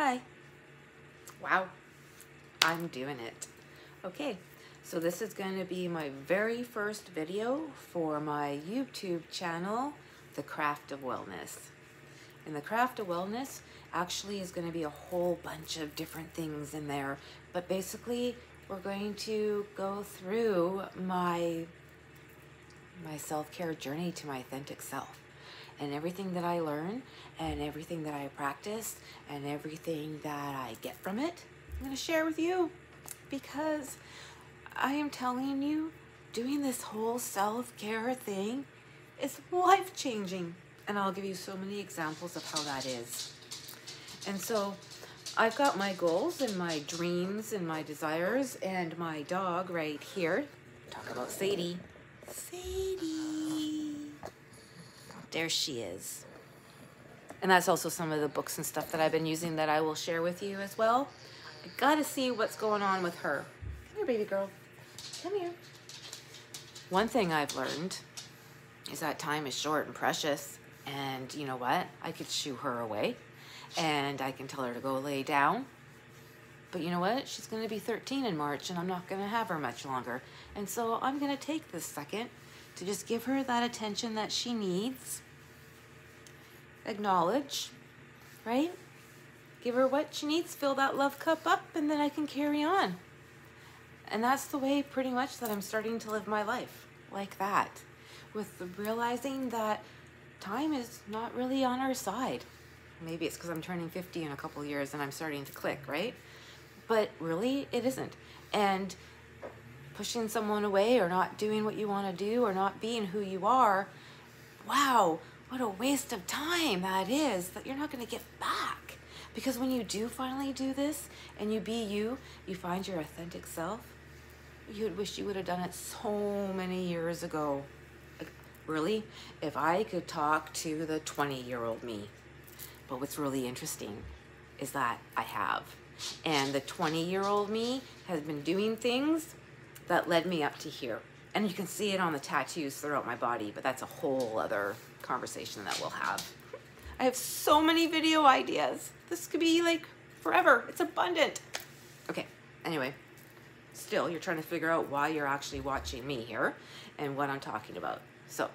Hi. Wow, I'm doing it. Okay, so this is going to be my very first video for my YouTube channel, The Craft of Wellness. And The Craft of Wellness actually is going to be a whole bunch of different things in there, but basically we're going to go through my my self-care journey to my authentic self and everything that I learn and everything that I practice and everything that I get from it, I'm going to share with you because I am telling you, doing this whole self-care thing is life-changing. And I'll give you so many examples of how that is. And so I've got my goals and my dreams and my desires and my dog right here. Talk about Sadie. Sadie. There she is. And that's also some of the books and stuff that I've been using that I will share with you as well. I gotta see what's going on with her. Come here, baby girl. Come here. One thing I've learned is that time is short and precious. And you know what? I could shoo her away and I can tell her to go lay down. But you know what? She's going to be 13 in March and I'm not going to have her much longer. And so I'm going to take this second to just give her that attention that she needs. Acknowledge, right? Give her what she needs, fill that love cup up, and then I can carry on. And that's the way pretty much that I'm starting to live my life, like that, with realizing that time is not really on our side. Maybe it's because I'm turning 50 in a couple years and I'm starting to click, right? But really, it isn't. And pushing someone away or not doing what you want to do or not being who you are, wow, what a waste of time that is that you're not going to get back. Because when you do finally do this and you be you, you find your authentic self, you would wish you would have done it so many years ago. Like, really? If I could talk to the 20 year old me. But what's really interesting is that I have. And the 20 year old me has been doing things that led me up to here. And you can see it on the tattoos throughout my body, but that's a whole other conversation that we'll have. I have so many video ideas. This could be like forever. It's abundant. Okay, anyway, still you're trying to figure out why you're actually watching me here and what I'm talking about. So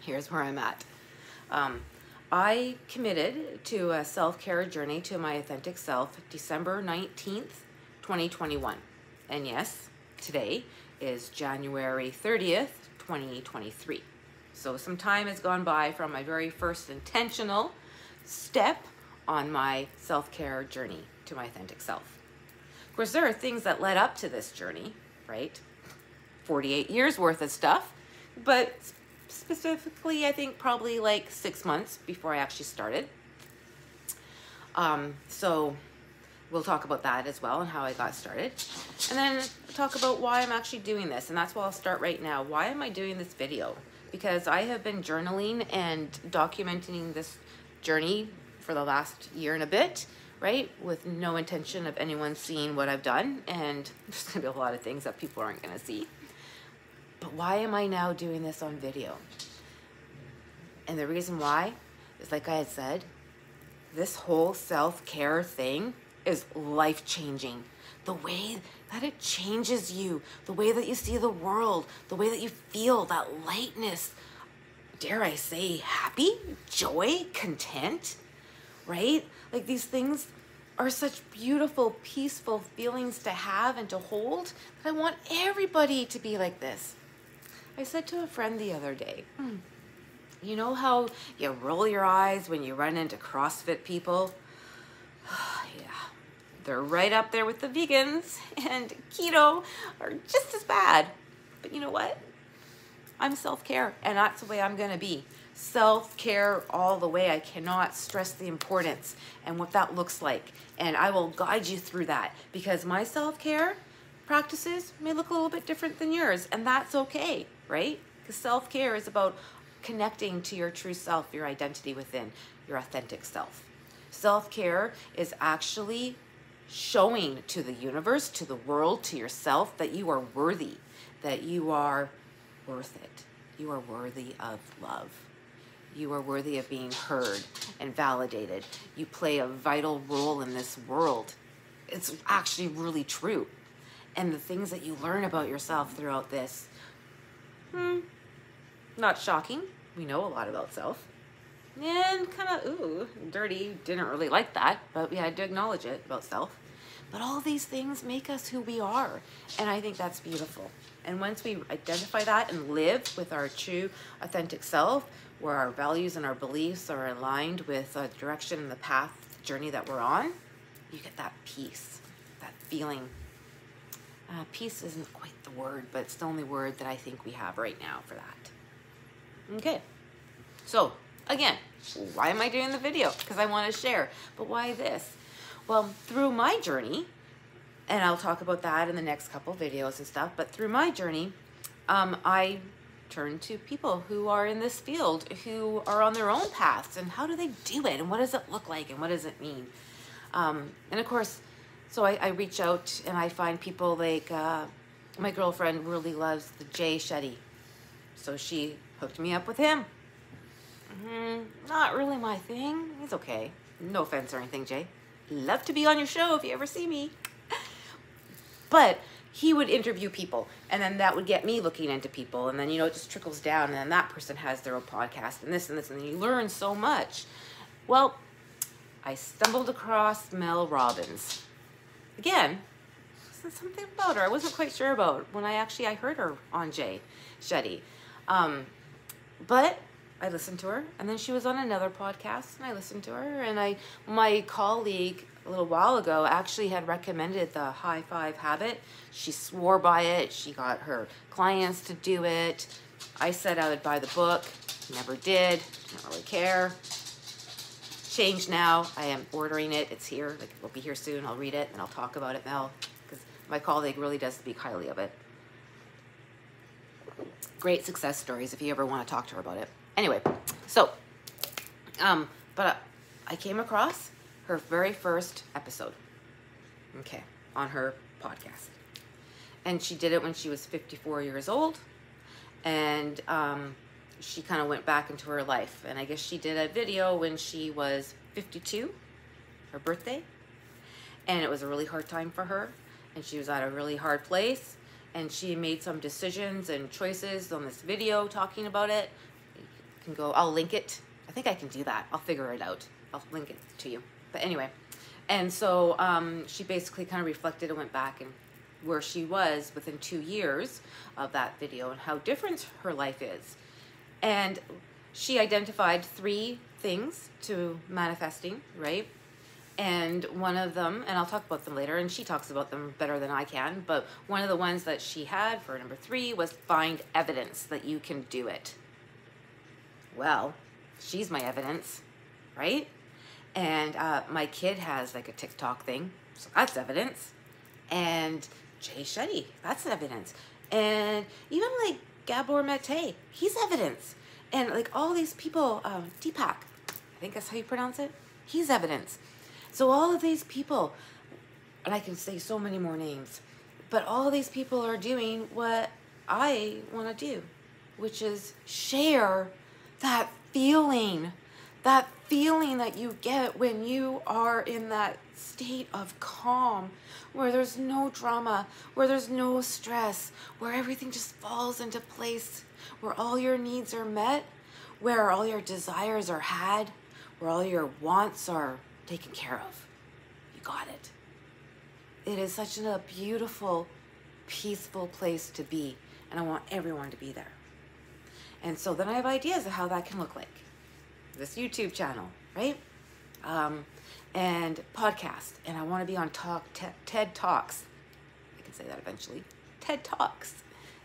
here's where I'm at. Um, I committed to a self-care journey to my authentic self December 19th, 2021. And yes, today is January 30th, 2023. So some time has gone by from my very first intentional step on my self-care journey to my authentic self. Of course, there are things that led up to this journey, right? 48 years worth of stuff, but specifically, I think probably like six months before I actually started. Um, so we'll talk about that as well and how I got started. And then talk about why I'm actually doing this. And that's why I'll start right now. Why am I doing this video? Because I have been journaling and documenting this journey for the last year and a bit, right? With no intention of anyone seeing what I've done. And there's gonna be a lot of things that people aren't gonna see. But why am I now doing this on video? And the reason why is like I had said, this whole self-care thing is life changing. The way that it changes you, the way that you see the world, the way that you feel that lightness, dare I say, happy, joy, content, right? Like these things are such beautiful, peaceful feelings to have and to hold that I want everybody to be like this. I said to a friend the other day, hmm, you know how you roll your eyes when you run into CrossFit people? They're right up there with the vegans and keto are just as bad. But you know what? I'm self-care and that's the way I'm gonna be. Self-care all the way. I cannot stress the importance and what that looks like. And I will guide you through that because my self-care practices may look a little bit different than yours and that's okay, right? Because self-care is about connecting to your true self, your identity within, your authentic self. Self-care is actually showing to the universe, to the world, to yourself that you are worthy, that you are worth it. You are worthy of love. You are worthy of being heard and validated. You play a vital role in this world. It's actually really true. And the things that you learn about yourself throughout this, hmm, not shocking. We know a lot about self. And kind of, ooh, dirty. Didn't really like that, but we had to acknowledge it about self. But all these things make us who we are. And I think that's beautiful. And once we identify that and live with our true, authentic self, where our values and our beliefs are aligned with the direction and the path, the journey that we're on, you get that peace, that feeling. Uh, peace isn't quite the word, but it's the only word that I think we have right now for that. Okay. So, again, why am I doing the video? Because I want to share. But why this? Well, through my journey, and I'll talk about that in the next couple videos and stuff, but through my journey, um, I turn to people who are in this field, who are on their own paths, and how do they do it, and what does it look like, and what does it mean? Um, and of course, so I, I, reach out and I find people like uh, my girlfriend really loves the Jay Shetty, so she hooked me up with him. Mm, not really my thing. He's okay. No offense or anything, Jay love to be on your show if you ever see me. But he would interview people and then that would get me looking into people and then you know it just trickles down and then that person has their own podcast and this and this and you learn so much well i stumbled across mel robbins again something about her i wasn't quite sure about when i actually i heard her on jay shetty um, but I listened to her, and then she was on another podcast, and I listened to her. And I, my colleague a little while ago actually had recommended the high five habit. She swore by it. She got her clients to do it. I said I would buy the book, never did. Don't really care. Change now. I am ordering it. It's here. Like it'll be here soon. I'll read it and I'll talk about it Mel, because my colleague really does speak highly of it. Great success stories if you ever want to talk to her about it. Anyway, so, um, but I came across her very first episode, okay, on her podcast. And she did it when she was 54 years old. And um, she kind of went back into her life. And I guess she did a video when she was 52, her birthday. And it was a really hard time for her. And she was at a really hard place. And she made some decisions and choices on this video talking about it can go, I'll link it. I think I can do that. I'll figure it out. I'll link it to you. But anyway, and so um, she basically kind of reflected and went back and where she was within two years of that video and how different her life is. And she identified three things to manifesting, right? And one of them, and I'll talk about them later, and she talks about them better than I can, but one of the ones that she had for number three was find evidence that you can do it well, she's my evidence, right? And uh, my kid has like a TikTok thing, so that's evidence. And Jay Shetty, that's evidence. And even like Gabor Mate, he's evidence. And like all these people, um, Deepak, I think that's how you pronounce it, he's evidence. So all of these people, and I can say so many more names, but all these people are doing what I want to do, which is share that feeling, that feeling that you get when you are in that state of calm, where there's no drama, where there's no stress, where everything just falls into place, where all your needs are met, where all your desires are had, where all your wants are taken care of. You got it. It is such a beautiful, peaceful place to be, and I want everyone to be there. And so then I have ideas of how that can look like. This YouTube channel, right? Um, and podcast. And I want to be on talk TED Talks. I can say that eventually. TED Talks.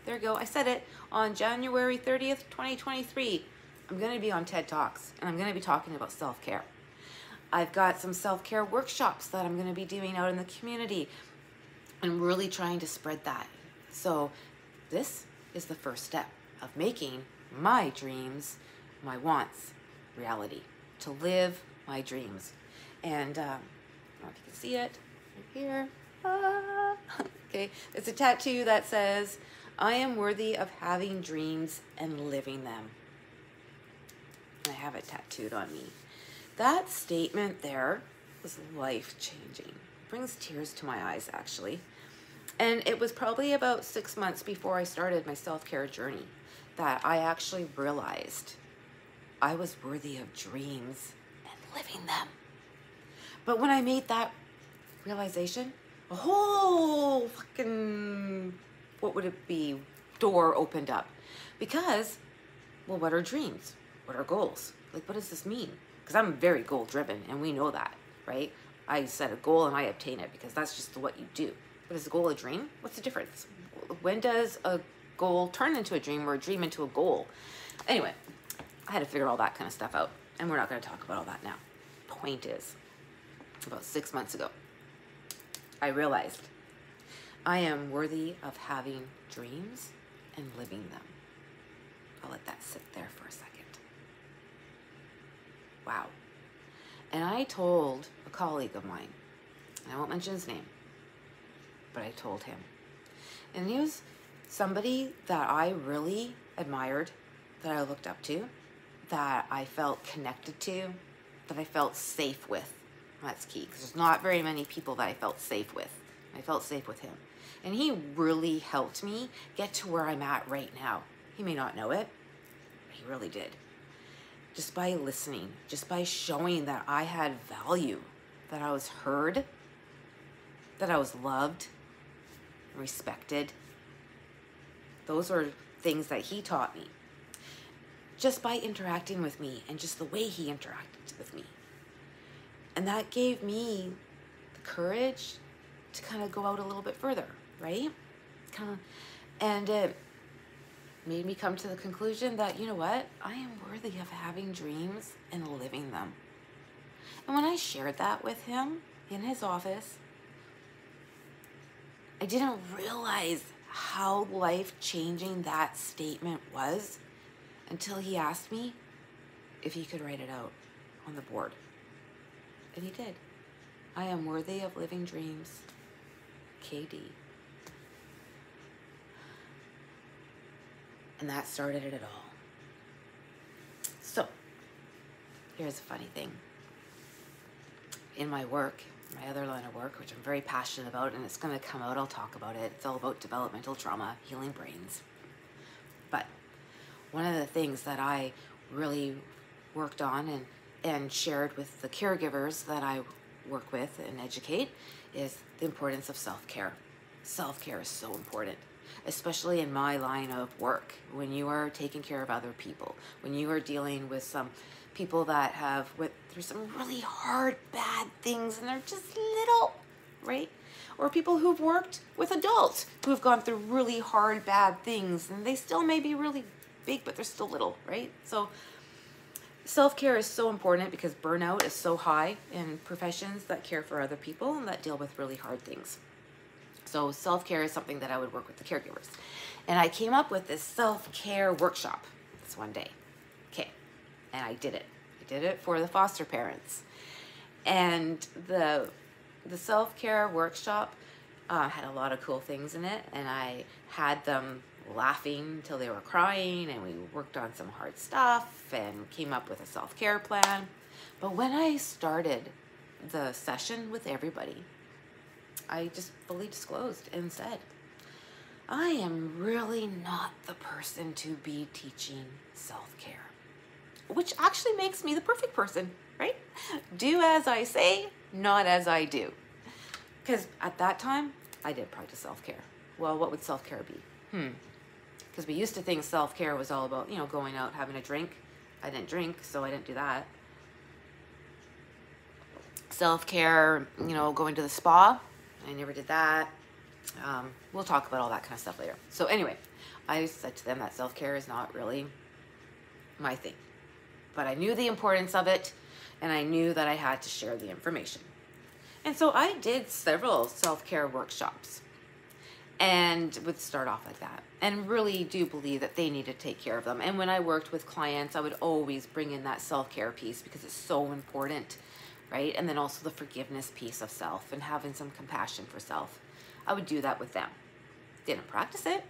There you go. I said it on January 30th, 2023. I'm going to be on TED Talks and I'm going to be talking about self care. I've got some self care workshops that I'm going to be doing out in the community. I'm really trying to spread that. So, this is the first step of making my dreams, my wants, reality. To live my dreams. And um, I don't know if you can see it right here. Ah. okay, it's a tattoo that says, I am worthy of having dreams and living them. I have it tattooed on me. That statement there was life changing. Brings tears to my eyes, actually. And it was probably about six months before I started my self care journey that I actually realized I was worthy of dreams and living them. But when I made that realization, a whole fucking, what would it be, door opened up. Because, well, what are dreams? What are goals? Like, what does this mean? Because I'm very goal driven and we know that, right? I set a goal and I obtain it because that's just what you do. But is a goal a dream? What's the difference? When does a goal turn into a dream or a dream into a goal? Anyway, I had to figure all that kind of stuff out. And we're not going to talk about all that now. Point is, about six months ago, I realized I am worthy of having dreams and living them. I'll let that sit there for a second. Wow. And I told a colleague of mine, I won't mention his name, but I told him. And he was somebody that I really admired, that I looked up to, that I felt connected to, that I felt safe with. That's key because there's not very many people that I felt safe with. I felt safe with him. And he really helped me get to where I'm at right now. He may not know it, but he really did. Just by listening, just by showing that I had value, that I was heard, that I was loved, respected. Those are things that he taught me. Just by interacting with me and just the way he interacted with me. And that gave me the courage to kind of go out a little bit further, right? Kind of, and it made me come to the conclusion that, you know what? I am worthy of having dreams and living them. And when I shared that with him in his office, I didn't realize how life changing that statement was until he asked me if he could write it out on the board. And he did. I am worthy of living dreams. KD. And that started it all. So, here's a funny thing. In my work, my other line of work, which I'm very passionate about, and it's going to come out, I'll talk about it. It's all about developmental trauma, healing brains. But one of the things that I really worked on and and shared with the caregivers that I work with and educate is the importance of self care. Self care is so important, especially in my line of work. When you are taking care of other people, when you are dealing with some people that have went through some really hard, bad things and they're just little, right? Or people who've worked with adults who've gone through really hard, bad things and they still may be really big, but they're still little, right? So self-care is so important because burnout is so high in professions that care for other people and that deal with really hard things. So self-care is something that I would work with the caregivers. And I came up with this self-care workshop this one day. And I did it. I did it for the foster parents. And the the self-care workshop uh, had a lot of cool things in it and I had them laughing until they were crying and we worked on some hard stuff and came up with a self-care plan. But when I started the session with everybody, I just fully disclosed and said, I am really not the person to be teaching self-care, which actually makes me the perfect person, right? Do as I say, not as I do. Because at that time, I did practice self-care. Well, what would self-care be? Hmm, because we used to think self-care was all about, you know, going out, having a drink. I didn't drink, so I didn't do that. Self-care, you know, going to the spa. I never did that. Um, we'll talk about all that kind of stuff later. So anyway, I said to them that self-care is not really my thing. But I knew the importance of it, and I knew that I had to share the information. And so I did several self-care workshops and would start off like that and really do believe that they need to take care of them. And when i worked with clients i would always bring in that self-care piece because it's so important right? And then also the forgiveness piece of self and having some compassion for self. I would do that with them. Didn't practice it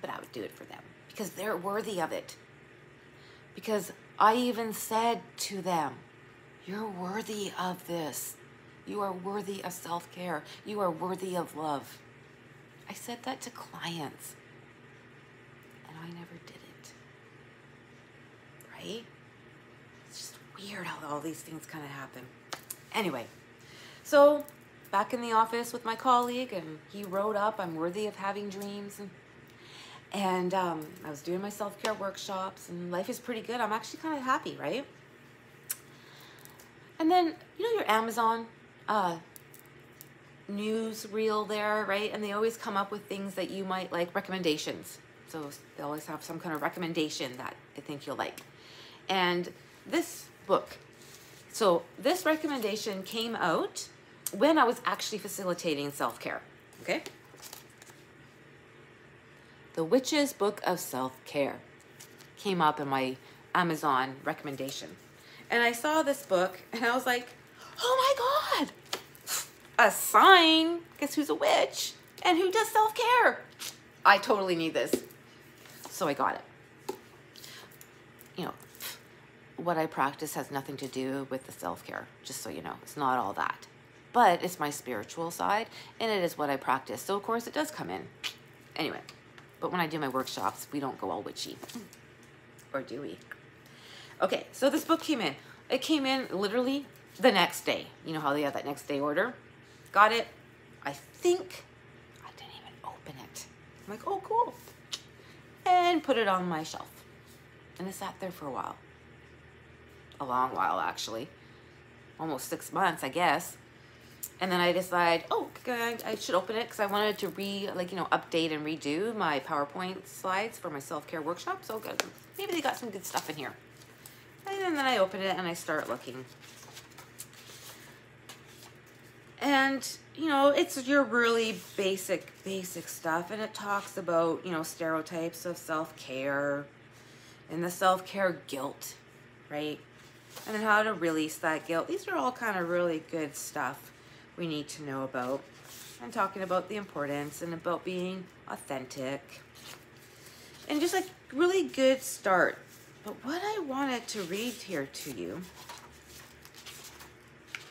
but i would do it for them because they're worthy of it. Because I even said to them, You're worthy of this. You are worthy of self care. You are worthy of love. I said that to clients, and I never did it. Right? It's just weird how all these things kind of happen. Anyway, so back in the office with my colleague, and he wrote up, I'm worthy of having dreams. And, and um, I was doing my self care workshops, and life is pretty good. I'm actually kind of happy, right? And then, you know, your Amazon uh, news reel there, right? And they always come up with things that you might like, recommendations. So they always have some kind of recommendation that they think you'll like. And this book, so this recommendation came out when I was actually facilitating self care. Okay? The Witch's Book of Self Care came up in my Amazon recommendation. And I saw this book and I was like, oh my God, a sign. Guess who's a witch? And who does self care? I totally need this. So I got it. You know, what I practice has nothing to do with the self care, just so you know. It's not all that. But it's my spiritual side, and it is what I practice. So, of course, it does come in. Anyway, but when I do my workshops, we don't go all witchy. Or do we? Okay, so this book came in. It came in literally the next day. You know how they have that next day order? Got it. I think I didn't even open it. I'm like, oh, cool. And put it on my shelf. And it sat there for a while. A long while, actually. Almost six months, I guess. And then I decide, oh, I should open it because I wanted to re, like, you know, update and redo my PowerPoint slides for my self-care workshop. So good. Maybe they got some good stuff in here. And then I open it and I start looking. And, you know, it's your really basic, basic stuff. And it talks about, you know, stereotypes of self-care and the self-care guilt, right? And then how to release that guilt. These are all kind of really good stuff we need to know about. I'm talking about the importance and about being authentic. And just like really good start. But what I wanted to read here to you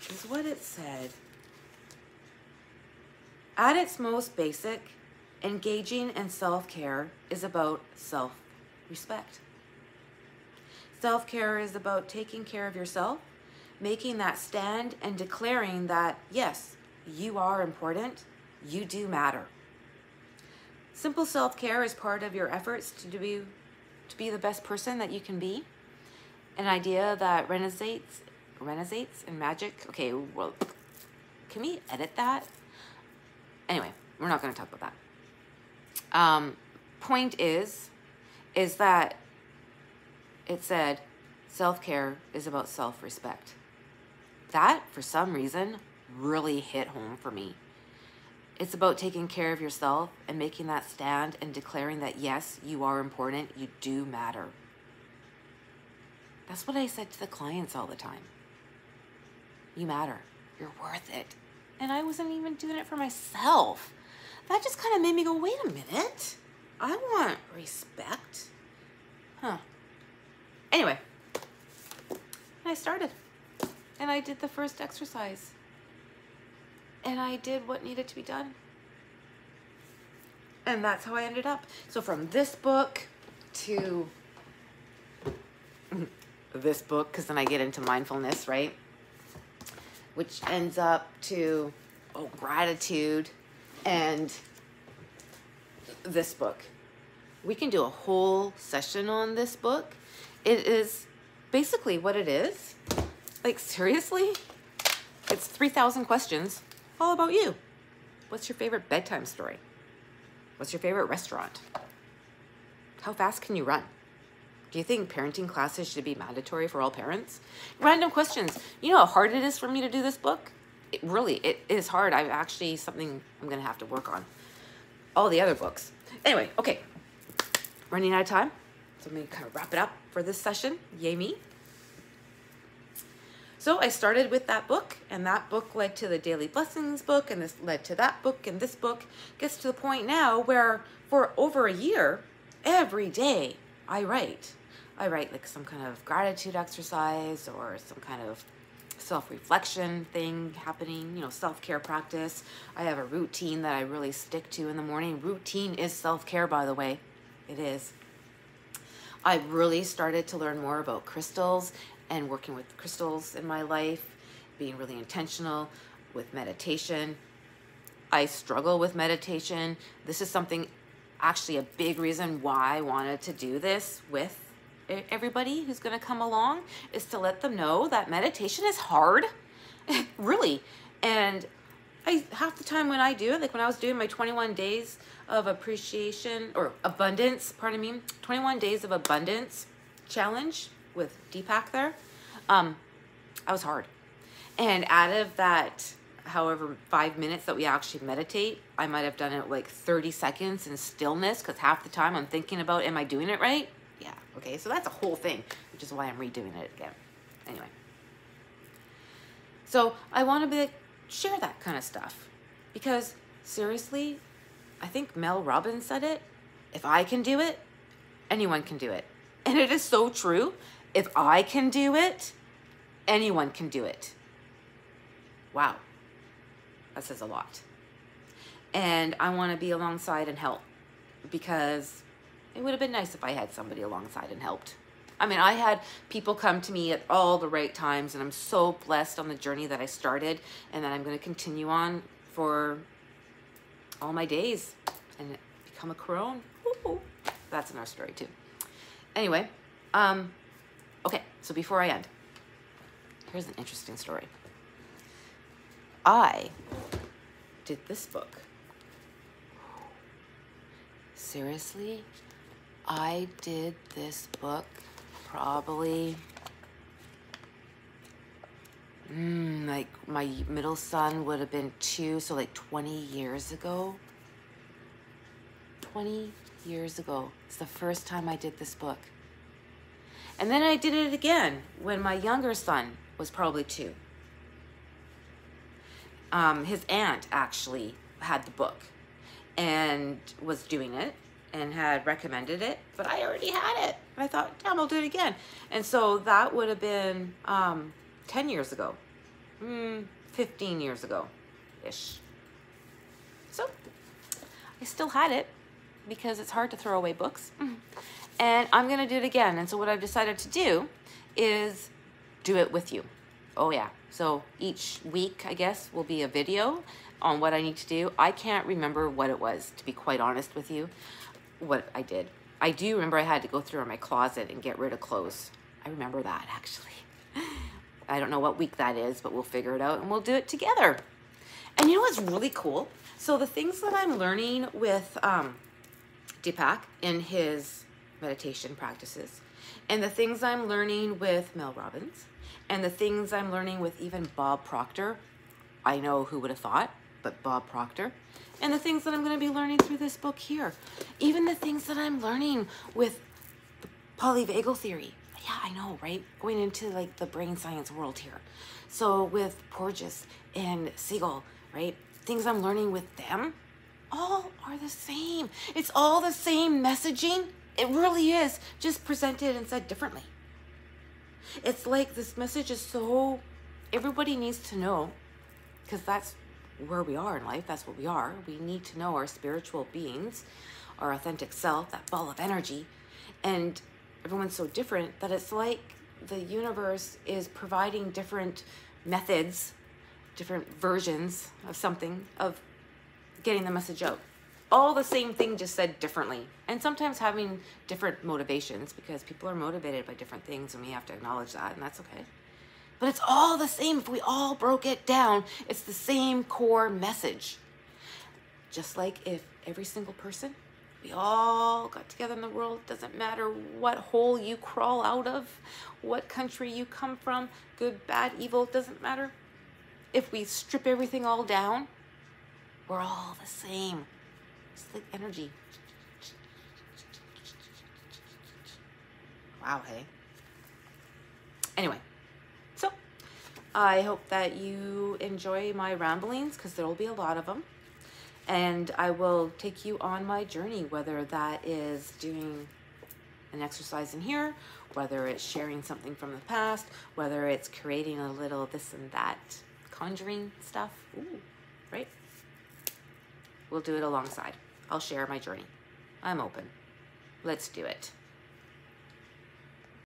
is what it said. At its most basic, engaging in self care is about self respect. Self care is about taking care of yourself, making that stand, and declaring that, yes, you are important, you do matter. Simple self care is part of your efforts to be, to be the best person that you can be. An idea that resonates, resonates in magic. Okay, well, can we edit that? Anyway, we're not going to talk about that. Um, point is, is that it said self-care is about self-respect. That, for some reason, really hit home for me. It's about taking care of yourself and making that stand and declaring that, yes, you are important, you do matter. That's what I said to the clients all the time. You matter. You're worth it and I wasn't even doing it for myself. That just kind of made me go, wait a minute. I want respect. Huh. Anyway, I started and I did the first exercise and I did what needed to be done. And that's how I ended up. So from this book to this book, because then I get into mindfulness, right? which ends up to oh, gratitude and this book. We can do a whole session on this book. It is basically what it is. Like, seriously? It's 3,000 questions all about you. What's your favorite bedtime story? What's your favorite restaurant? How fast can you run? Do you think parenting classes should be mandatory for all parents? Random questions. You know how hard it is for me to do this book? It really, it is hard. I actually something I'm gonna have to work on. All the other books. Anyway, okay. Running out of time. So I'm gonna kind of wrap it up for this session. Yay me. So I started with that book, and that book led to the Daily Blessings book, and this led to that book, and this book gets to the point now where for over a year, every day I write. I write like some kind of gratitude exercise or some kind of self-reflection thing happening, you know, self-care practice. I have a routine that I really stick to in the morning. Routine is self-care, by the way. It is. I really started to learn more about crystals and working with crystals in my life, being really intentional with meditation. I struggle with meditation. This is something actually a big reason why I wanted to do this with everybody who's going to come along is to let them know that meditation is hard, really. And I half the time when I do it, like when I was doing my 21 days of appreciation or abundance, pardon me, 21 days of abundance challenge with Deepak there, um, I was hard. And out of that, however, five minutes that we actually meditate, I might have done it like 30 seconds in stillness because half the time I'm thinking about, am I doing it right? Yeah, okay, so that's a whole thing, which is why I'm redoing it again. Anyway. So I want to be like, share that kind of stuff because seriously, I think Mel Robbins said it. If I can do it, anyone can do it. And it is so true. If I can do it, anyone can do it. Wow. That says a lot. And I want to be alongside and help because it would have been nice if I had somebody alongside and helped. I mean, I had people come to me at all the right times, and I'm so blessed on the journey that I started and that I'm going to continue on for all my days and become a crone. That's another story, too. Anyway, um, okay, so before I end, here's an interesting story. I did this book. Seriously? I did this book probably mm, like my middle son would have been two, so like 20 years ago. 20 years ago. It's the first time I did this book. And then I did it again when my younger son was probably two. Um, his aunt actually had the book and was doing it and had recommended it, but I already had it. And I thought, damn, I'll do it again. And so that would have been um, 10 years ago, mm, 15 years ago ish. So I still had it because it's hard to throw away books. And I'm going to do it again. And so what I've decided to do is do it with you. Oh, yeah. So each week, I guess, will be a video on what I need to do. I can't remember what it was, to be quite honest with you what I did. I do remember I had to go through my closet and get rid of clothes. I remember that actually. I don't know what week that is, but we'll figure it out and we'll do it together. And you know what's really cool? So the things that I'm learning with um, Deepak in his meditation practices, and the things I'm learning with Mel Robbins, and the things I'm learning with even Bob Proctor, I know who would have thought, but Bob Proctor, and the things that I'm going to be learning through this book here. Even the things that I'm learning with the polyvagal theory. Yeah, I know, right? Going into like the brain science world here. So with Porges and Siegel, right? Things I'm learning with them all are the same. It's all the same messaging. It really is, just presented and said differently. It's like this message is so, everybody needs to know, because that's where we are in life. That's what we are. We need to know our spiritual beings, our authentic self, that ball of energy. And everyone's so different that it's like the universe is providing different methods, different versions of something, of getting the message out. All the same thing, just said differently. And sometimes having different motivations because people are motivated by different things and we have to acknowledge that, and that's okay. But it's all the same. If we all broke it down, it's the same core message. Just like if every single person, we all got together in the world, doesn't matter what hole you crawl out of, what country you come from, good, bad, evil, doesn't matter. If we strip everything all down, we're all the same. It's like energy. Wow, hey. Anyway. So I hope that you enjoy my ramblings because there will be a lot of them. And I will take you on my journey, whether that is doing an exercise in here, whether it's sharing something from the past, whether it's creating a little this and that conjuring stuff. Ooh, right? We'll do it alongside. I'll share my journey. I'm open. Let's do it.